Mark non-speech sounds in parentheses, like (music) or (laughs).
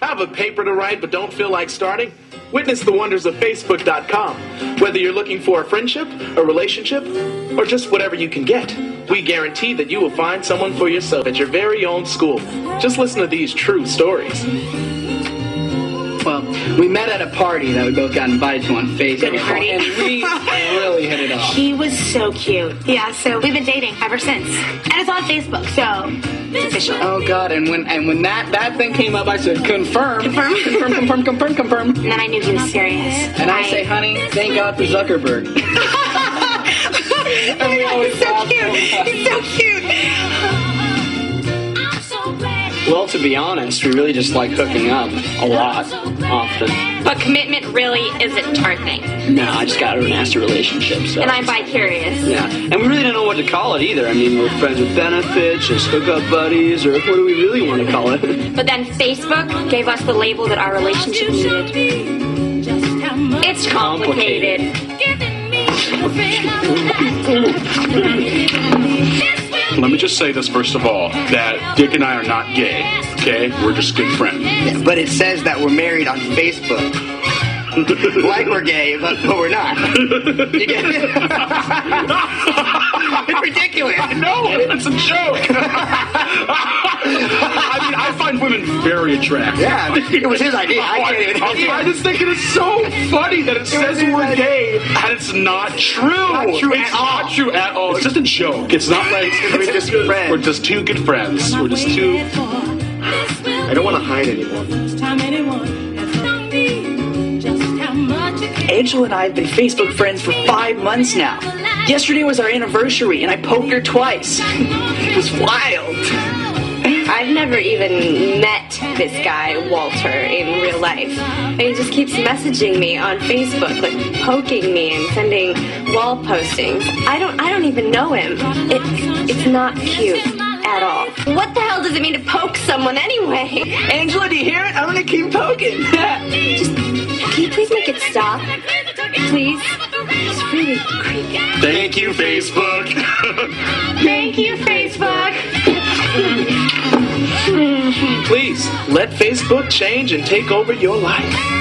Have a paper to write but don't feel like starting? Witness the wonders of Facebook.com. Whether you're looking for a friendship, a relationship, or just whatever you can get, we guarantee that you will find someone for yourself at your very own school. Just listen to these true stories. Well, we met at a party that we both got invited to on Facebook. Good party. And we (laughs) really hit it off. He was so cute. Yeah, so we've been dating ever since. And it's on Facebook, so it's official. Oh god, and when and when that that thing came up, I said confirm, Confirm. (laughs) confirm, confirm, confirm, confirm. And then I knew he was serious. And I say, honey, thank God for Zuckerberg. and we always He's so cute. He's so cute. Well, to be honest, we really just like hooking up a lot, often. But commitment really isn't our thing. No, I just got out of a nasty relationship, so. And I'm bi-curious. Yeah, and we really don't know what to call it either. I mean, we're friends with benefits, just hookup buddies, or what do we really want to call it? (laughs) But then Facebook gave us the label that our relationship needed. It's complicated. (laughs) Let me just say this first of all that Dick and I are not gay, okay? We're just good friends. But it says that we're married on Facebook. (laughs) like we're gay, but, but we're not. You get it? it's ridiculous. No, it's a joke. (laughs) I mean, I find women very attractive. Yeah, it was his idea. I can't even. (laughs) I just think it is so funny that it says his we're idea. gay and it's not true. Not true it's at all. not true at all. It's just a joke. It's not like We're just friends. We're just two good friends. We're just two. I don't want to hide anymore. Angela and I have been Facebook friends for five months now. Yesterday was our anniversary, and I poked her twice. (laughs) it was wild. I've never even met this guy, Walter, in real life. And he just keeps messaging me on Facebook, like poking me and sending wall postings. I don't I don't even know him. It, it's not cute at all. What the hell does it mean to poke someone anyway? Angela, do you hear it? I'm gonna keep poking. (laughs) Just can you please make it stop? Please? It's really creepy. Thank you, Facebook. (laughs) Thank you, Facebook. Please let Facebook change and take over your life.